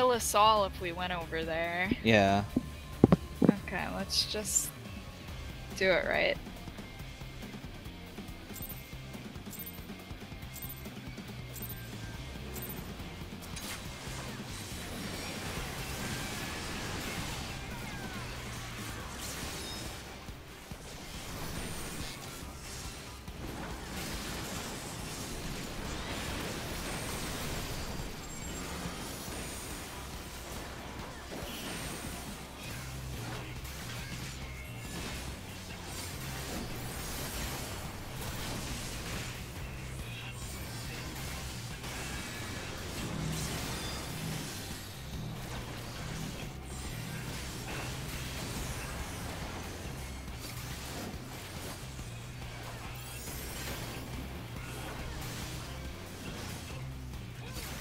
kill us all if we went over there. Yeah. Okay, let's just do it right.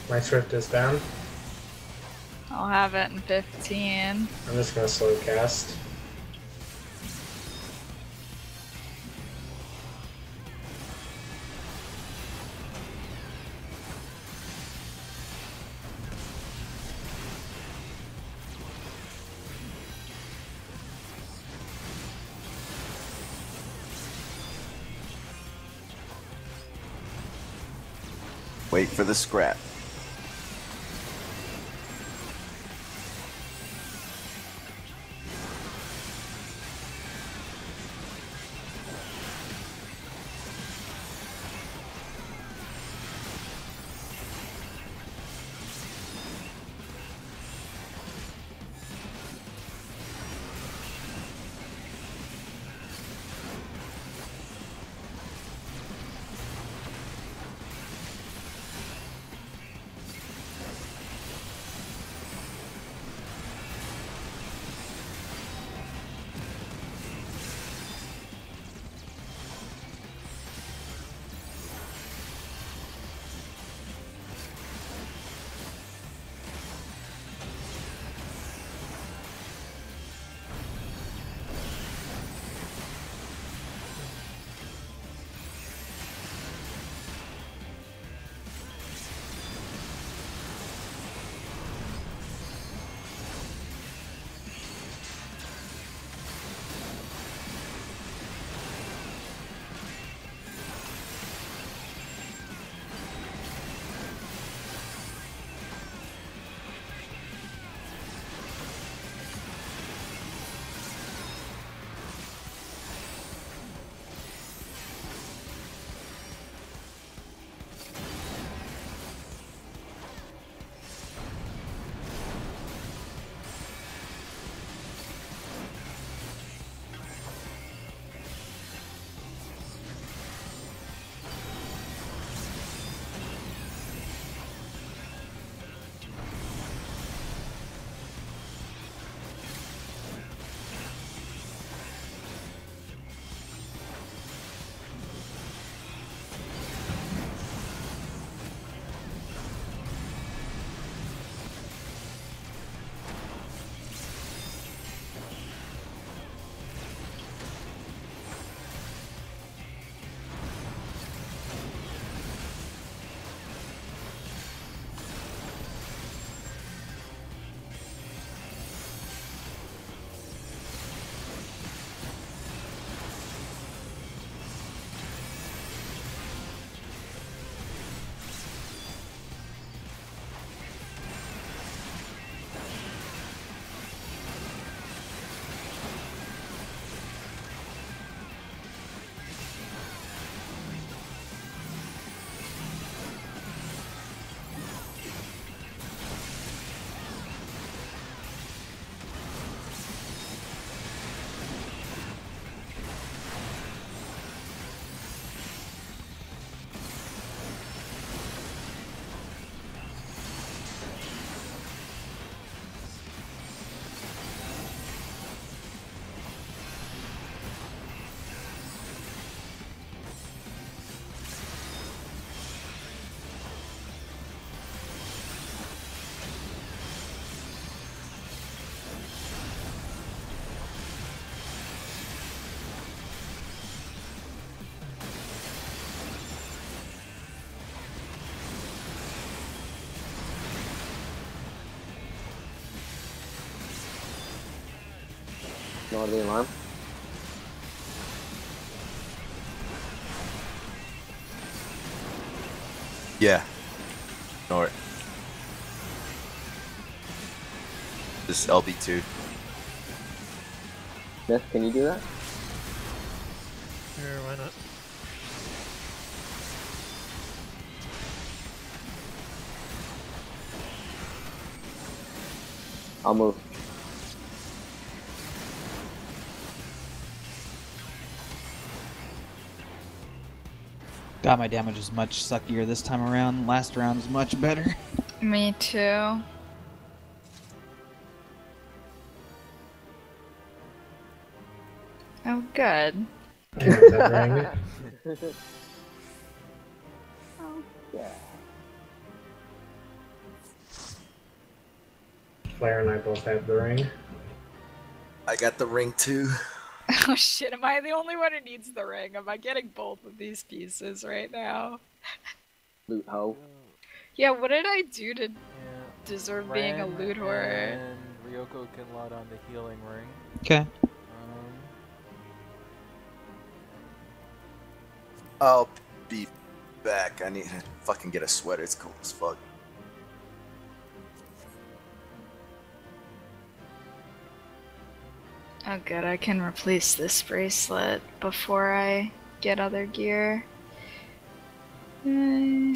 My swift is down. I'll have it in 15. I'm just gonna slow cast. Wait for the scrap. Ignore the alarm. Yeah. Ignore it. This LB2. Smith, can you do that? Sure, why not? I'll move. God, my damage is much suckier this time around. Last round was much better. Me too. Oh, good. I have. Yeah. Claire and I both have the ring. I got the ring too. Oh shit, am I the only one who needs the ring? Am I getting both of these pieces right now? Loot hoe. Yeah, what did I do to Yeah. deserve being a loot whore? And Ryoko can lot on the healing ring. Okay. Um, I'll be back. I need to fucking get a sweater. It's cold as fuck. Oh good, I can replace this bracelet before I get other gear. Uh,